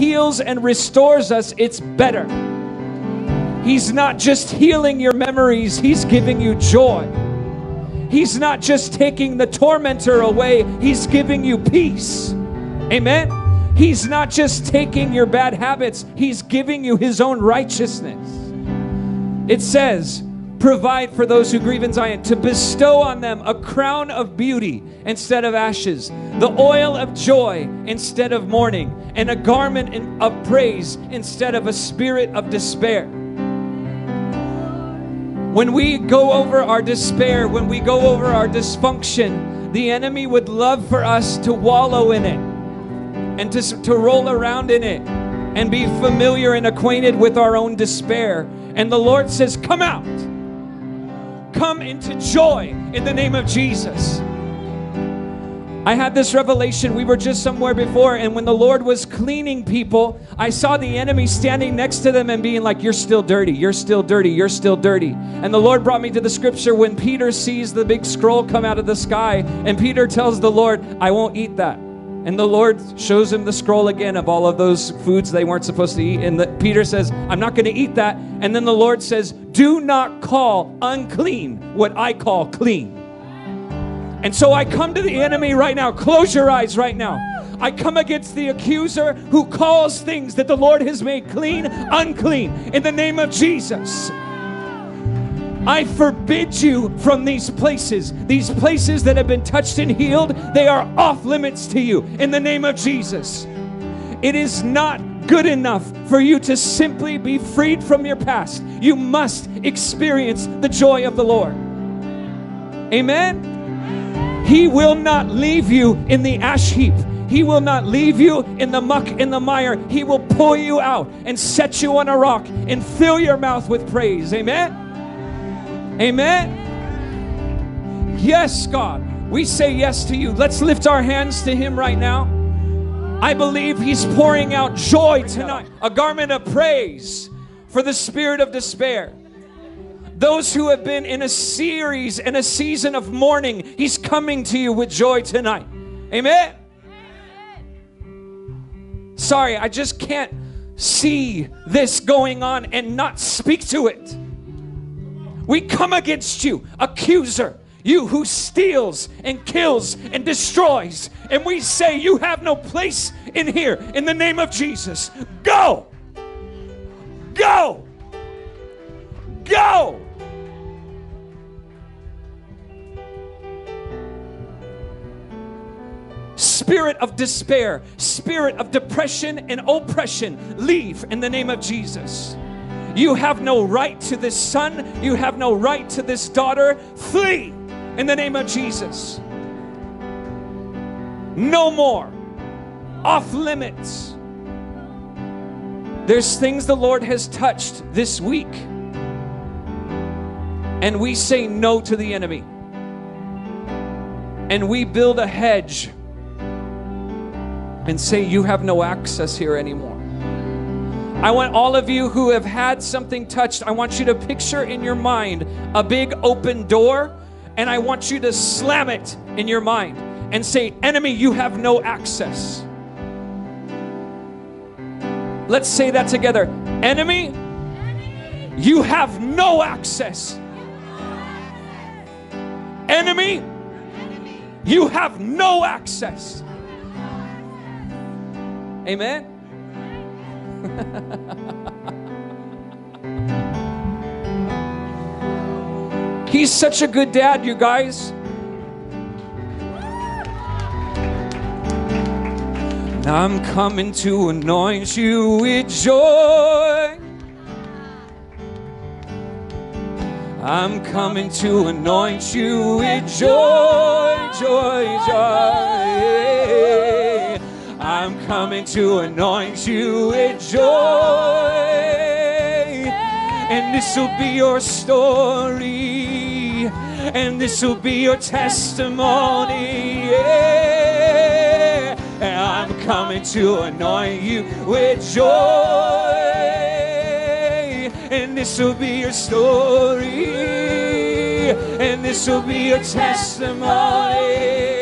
heals and restores us, it's better. He's not just healing your memories, He's giving you joy. He's not just taking the tormentor away, He's giving you peace. Amen. He's not just taking your bad habits, He's giving you His own righteousness. It says, provide for those who grieve in Zion, to bestow on them a crown of beauty instead of ashes, the oil of joy instead of mourning, and a garment of praise instead of a spirit of despair. When we go over our despair, when we go over our dysfunction, the enemy would love for us to wallow in it and to, to roll around in it and be familiar and acquainted with our own despair. And the Lord says, Come out. Come into joy in the name of Jesus. I had this revelation. We were just somewhere before, and when the Lord was cleaning people, I saw the enemy standing next to them and being like, You're still dirty, you're still dirty, you're still dirty. And the Lord brought me to the scripture when Peter sees the big scroll come out of the sky, and Peter tells the Lord, I won't eat that. And the Lord shows him the scroll again of all of those foods they weren't supposed to eat. And the, Peter says, I'm not going to eat that. And then the Lord says, Do not call unclean what I call clean. And so I come to the enemy right now. Close your eyes right now. I come against the accuser who calls things that the Lord has made clean unclean in the name of Jesus. I forbid you from these places. These places that have been touched and healed, they are off limits to you in the name of Jesus. It is not good enough for you to simply be freed from your past. You must experience the joy of the Lord. Amen. He will not leave you in the ash heap. He will not leave you in the muck, in the mire. He will pull you out and set you on a rock and fill your mouth with praise. Amen. Amen. Yes, God. We say yes to you. Let's lift our hands to Him right now. I believe He's pouring out joy tonight, a garment of praise for the spirit of despair. Those who have been in a series and a season of mourning, He's coming to you with joy tonight. Amen. Sorry, I just can't see this going on and not speak to it. We come against you, accuser, you who steals and kills and destroys. And we say, You have no place in here in the name of Jesus. Go! Go! Go! spirit of despair, spirit of depression and oppression, leave in the name of Jesus. You have no right to this son, you have no right to this daughter. Flee in the name of Jesus. No more. Off limits. There's things the Lord has touched this week. And we say no to the enemy. And we build a hedge and say, You have no access here anymore. I want all of you who have had something touched, I want you to picture in your mind a big open door, and I want you to slam it in your mind and say, Enemy, you have no access. Let's say that together. Enemy, you have no access. Enemy, you have no access. Amen? He's such a good dad, you guys. I'm coming to anoint you with joy. I'm coming to anoint you with joy, joy, joy. I'm coming to anoint you with joy. And this will be your story. And this will be your testimony. Yeah. I'm coming to anoint you with joy. And this will be your story. And this will be your testimony.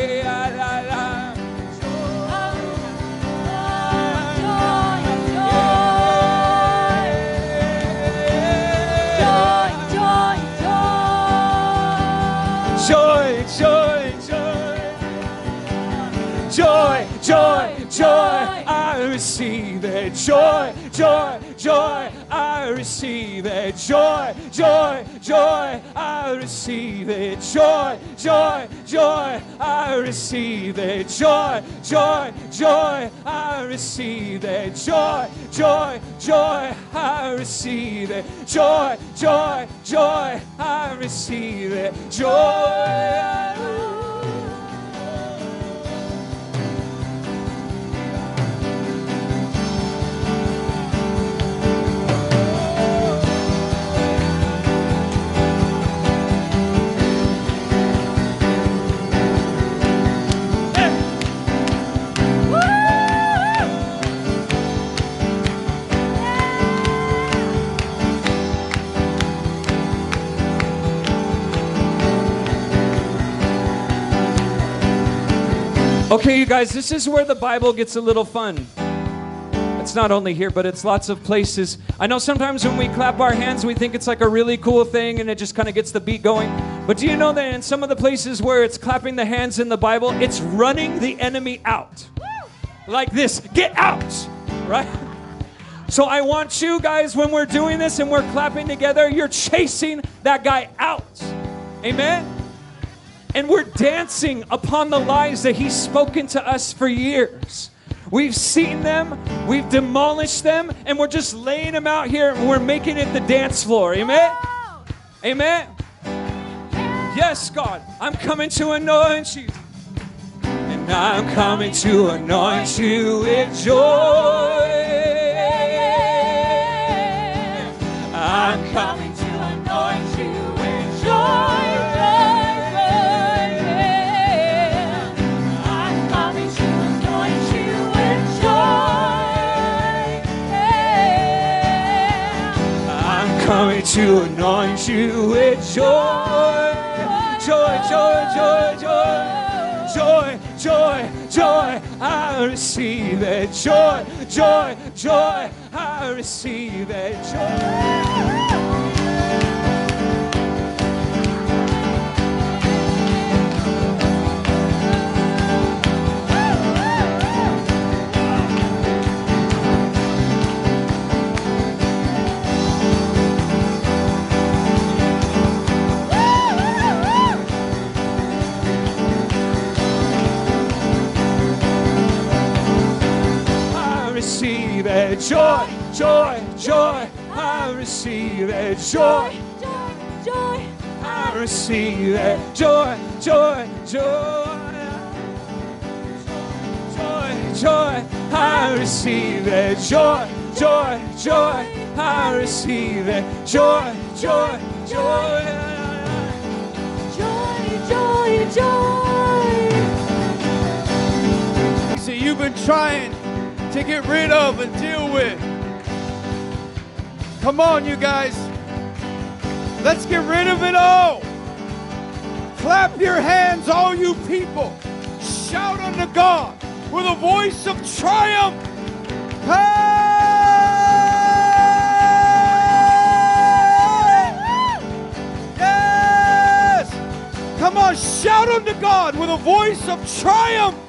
Receive it. Joy, joy, joy, I receive it. Joy, joy, joy, I receive it. Joy, joy, joy, I receive it. Joy, joy, joy, I receive it. Joy, joy, joy, I receive it. Joy, joy, joy, I receive it. Joy. Okay, you guys, this is where the Bible gets a little fun. It's not only here, but it's lots of places. I know sometimes when we clap our hands, we think it's like a really cool thing and it just kind of gets the beat going. But do you know that in some of the places where it's clapping the hands in the Bible, it's running the enemy out? Like this get out, right? So I want you guys, when we're doing this and we're clapping together, you're chasing that guy out. Amen? And we're dancing upon the lies that He's spoken to us for years. We've seen them, we've demolished them, and we're just laying them out here and we're making it the dance floor. Amen? Amen? Yes, God, I'm coming to anoint you. And I'm coming to anoint you with joy. To anoint you with joy. Joy, joy, joy, joy. Joy, joy, joy. I receive it. Joy, joy, joy. I receive it. Joy. It. Joy, joy, joy. I receive it. Joy. Joy, joy, I receive it. Joy, joy, joy. Joy, joy, I receive it. Joy, joy, joy, I receive it. Joy, joy, joy. joy, joy, joy. that you've been trying to get rid of and deal with. Come on, you guys. Let's get rid of it all. Clap your hands, all you people. Shout unto God with a voice of triumph. Hey! Yes! Come on, shout unto God with a voice of triumph.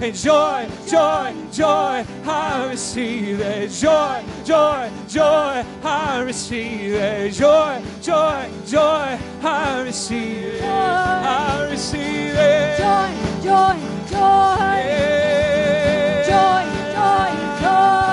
and joy, joy, joy, I receive it. Joy, joy, joy, I receive it. Joy, joy, joy, I receive it. I receive it. Joy, joy, joy. Joy, joy, joy.